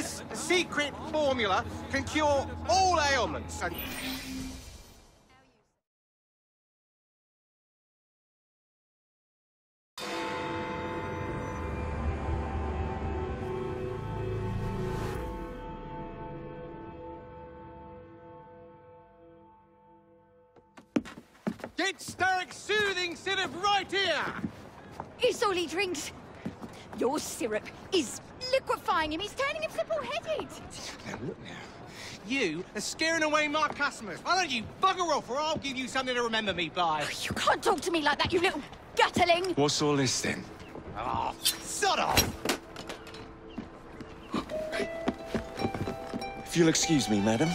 This secret formula can cure all ailments and... Get Starrick soothing syrup right here! It's he drinks. Your syrup is liquefying him. He's turning him simple-headed. Now look now. You are scaring away my customers. Why don't you bugger off or I'll give you something to remember me by. Oh, you can't talk to me like that, you little gutterling. What's all this then? Oh, sod off! If you'll excuse me, madam.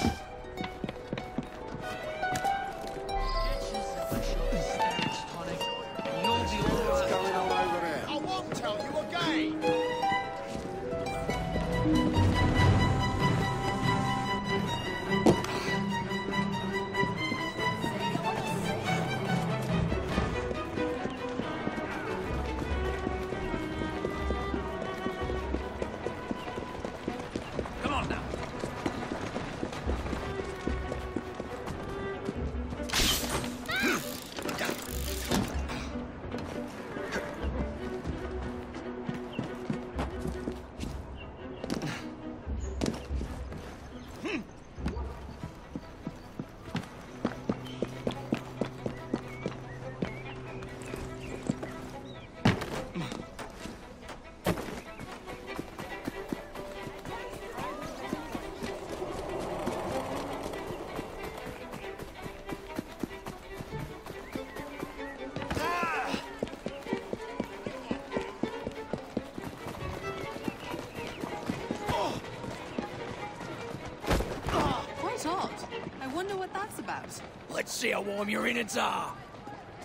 I wonder what that's about. Let's see how warm your innards are.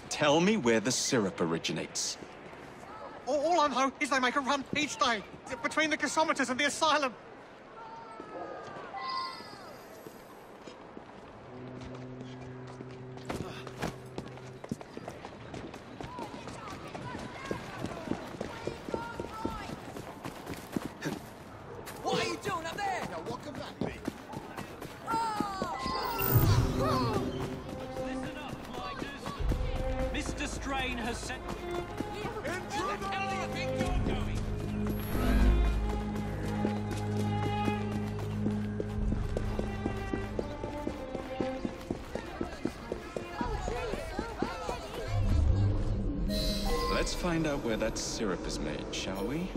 Tell me where the syrup originates. All, all I know is they make a run each day between the gasometers and the asylum. Let's find out where that syrup is made, shall we?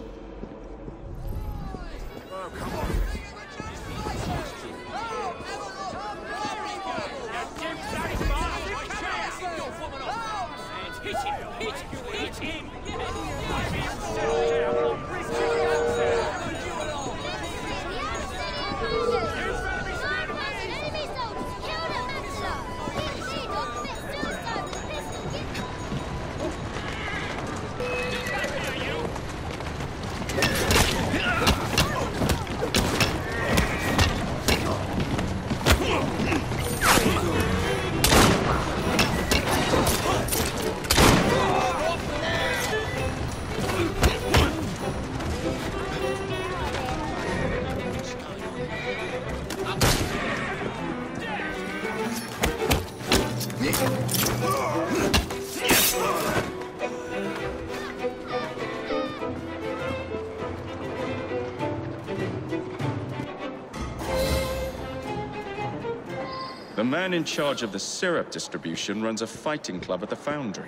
The man in charge of the syrup distribution runs a fighting club at the foundry.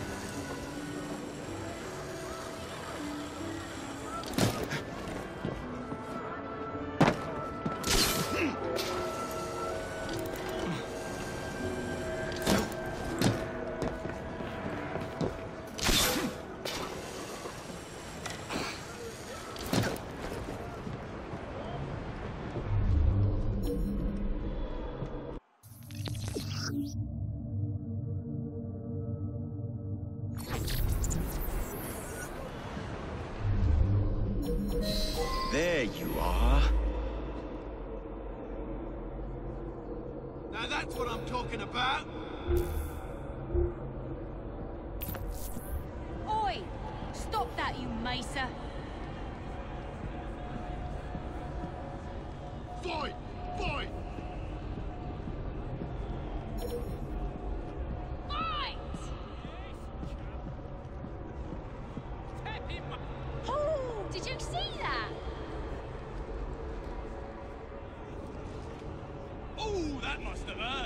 Are. Now that's what I'm talking about. Oi! Stop that, you! Fight! Fight! Fight! Oh, did you see that? Oh, that must have hurt.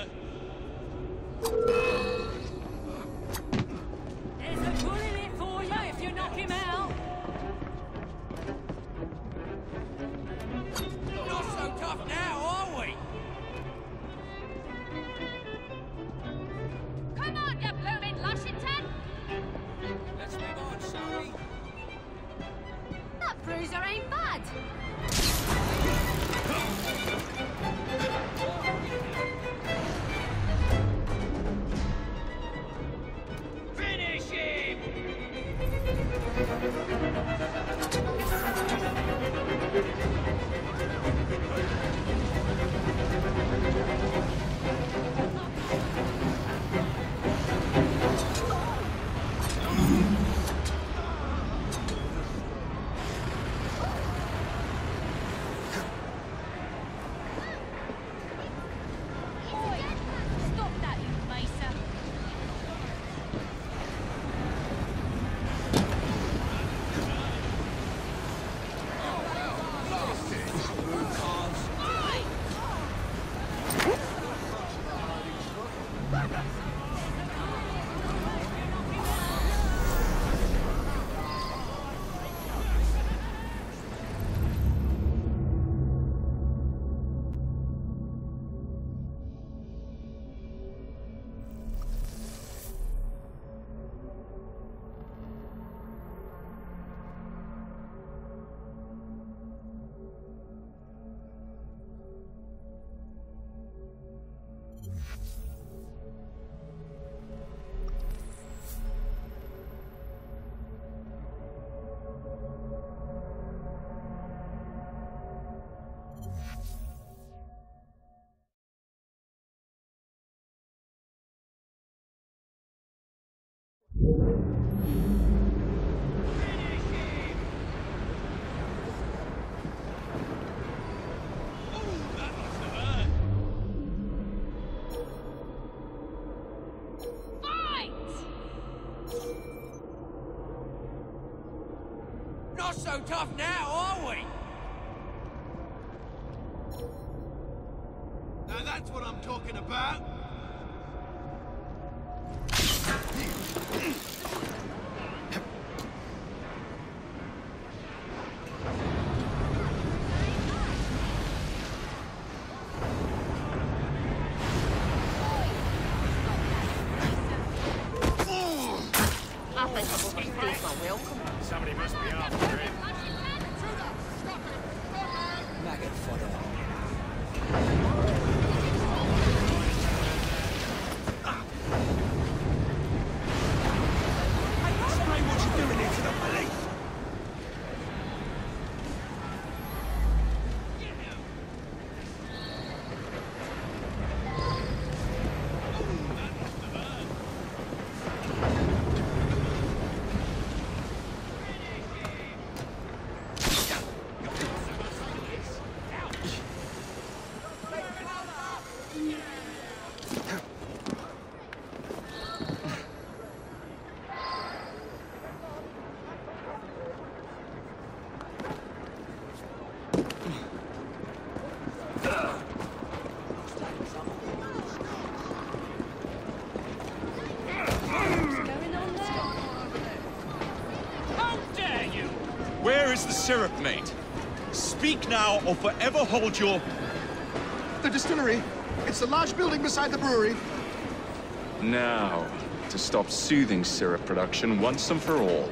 Not so tough now, are we? Now that's what I'm talking about. Syrup, mate? Speak now or forever hold your... The distillery. It's the large building beside the brewery. Now, to stop soothing syrup production once and for all.